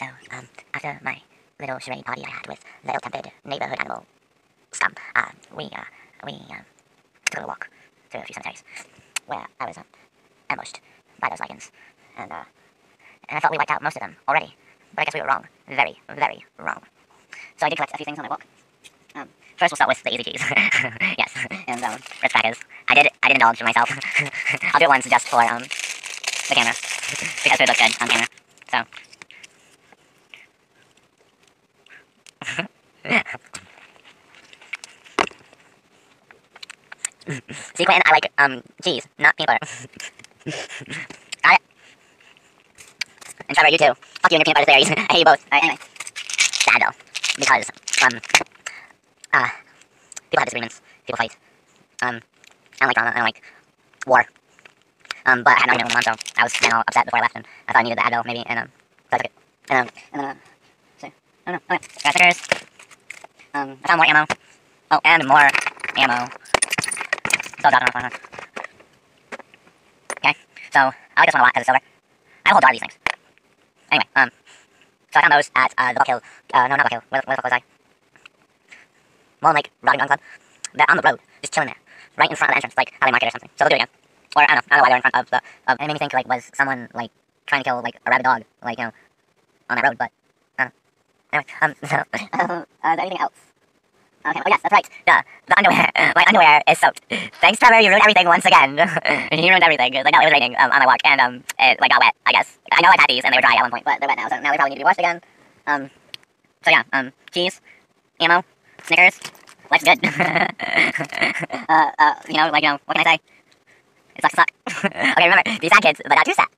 So, um, after my little charade party I had with the ill-tempered neighborhood animal scum, uh, we, uh, we, um, took a little walk through a few cemeteries where I was, um, ambushed by those Lycans, and, uh, and I thought we wiped out most of them already, but I guess we were wrong. Very, very wrong. So I did collect a few things on my walk. Um, first we'll start with the easy keys. yes, and, um, Ritz crackers. I did, I did indulge myself. I'll do it once just for, um, the camera, because it would look good on camera, so. See, Quentin, I like um cheese, not peanut butter. Got it. And Trevor, you too. Fuck you and your peanut butter theories. I hate you both. Alright, anyway. Sad though, because um uh people have disagreements, people fight. Um, I don't like drama. I don't like war. Um, but I had nothing going on, so I was kind of upset before I left, and I thought I needed the Advil maybe, and um, so I took it. And um, and then uh, see, I don't know. Okay, got stickers. Um, I found more ammo. Oh, and more ammo. Still dropping off on Okay, so I like this one a lot because it's silver. I have a whole of these things. Anyway, um, so I found those at uh, the Buck Hill. Uh, no, not Buck Hill. Where, where the fuck was I? Mullen Lake Rotting Gun Club. They're on the road, just chilling there, right in front of the entrance, like Alley Market or something. So they'll do it again. Or I don't know. I don't know why they're in front of the. Of, and it made me think like was someone like trying to kill like a rabid dog, like you know, on that road. But I don't know. Anyway, um, so uh, is there anything else? Okay, oh yes, that's right. The, the underwear, my underwear is soaked. Thanks, Trevor, you ruined everything once again. you ruined everything. Like, no, it was raining um, on my walk, and um, it like got wet, I guess. I know I had these, and they were dry at one point, but they're wet now, so now they probably need to be washed again. Um, so yeah, um, cheese, ammo, Snickers, life's good. uh, uh, you know, like, you know, what can I say? It sucks to suck. okay, remember, these sad kids, but not too sad.